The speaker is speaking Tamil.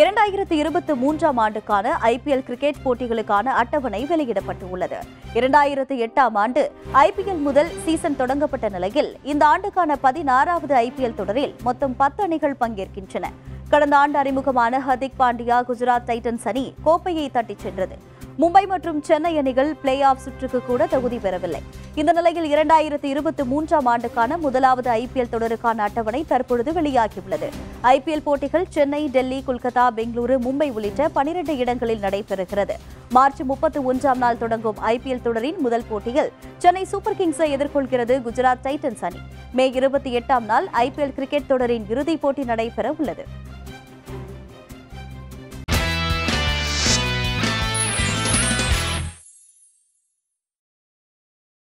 இரண்டாயிரத்தி இருபத்தி மூன்றாம் ஆண்டுக்கான ஐபிஎல் கிரிக்கெட் போட்டிகளுக்கான அட்டவணை வெளியிடப்பட்டுள்ளது. இரண்டாயிரத்து எட்டாம் ஆண்டு ஐபிஎல் முதல் சீசன் தொடங்கப்பட்ட நிலையில் இந்த ஆண்டுக்கான பதினாறாவது ஐபிஎல் தொடரில் மொத்தம் பத்து அணிகள் பங்கேற்கின்றன. கடந்த ஆண்டு அறிமுகமான ஹர்திக் பாண்டியா குஜராத் டைட்டன்ஸ் அணி கோப்பையை தட்டிச் சென்றது. மும்பை மற்றும் சென்னை அணிகள் பிளே ஆஃப் சுற்றுக்கு கூட தகுதி பெறவில்லை. இந்த நிலையில் இரண்டாயிரத்தி இருபத்தி மூன்றாம் ஆண்டுக்கான முதலாவது ஐபிஎல் தொடருக்கான அட்டவணை தற்பொழுது வெளியாகியுள்ளது. ஐபிஎல் போட்டிகள் சென்னை டெல்லி கொல்கத்தா பெங்களூரு மும்பை உள்ளிட்ட பனிரெண்டு இடங்களில் நடைபெறுகிறது. மார்ச் முப்பத்தி ஒன்றாம் நாள் தொடங்கும் ஐபிஎல் தொடரின் முதல் போட்டியில் சென்னை சூப்பர் கிங்ஸை எதிர்கொள்கிறது குஜராத் டைட்டன்ஸ் அணி. மே இருபத்தி எட்டாம் நாள் ஐபிஎல் கிரிக்கெட் தொடரின் இறுதிப் போட்டி நடைபெற உள்ளது